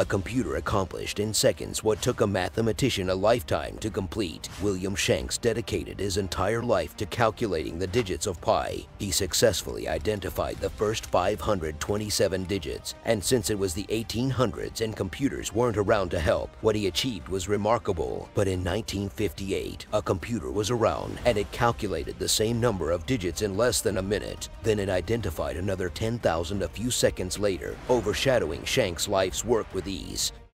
A computer accomplished in seconds what took a mathematician a lifetime to complete. William Shanks dedicated his entire life to calculating the digits of pi. He successfully identified the first 527 digits, and since it was the 1800s and computers weren't around to help, what he achieved was remarkable. But in 1958, a computer was around and it calculated the same number of digits in less than a minute. Then it identified another 10,000 a few seconds later, overshadowing Shanks' life's work with ease.